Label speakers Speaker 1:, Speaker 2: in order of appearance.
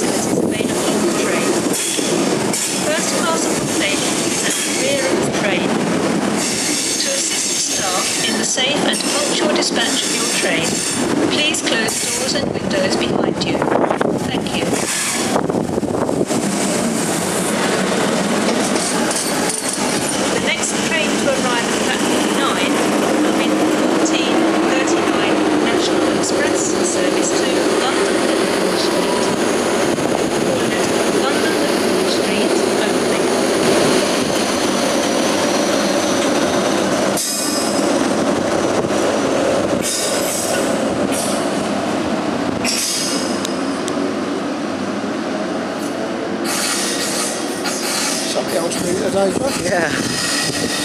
Speaker 1: the train. First class accommodation is at the rear of the train. To assist the staff in the safe and punctual dispatch of your train, please close doors and windows behind you.
Speaker 2: Yeah.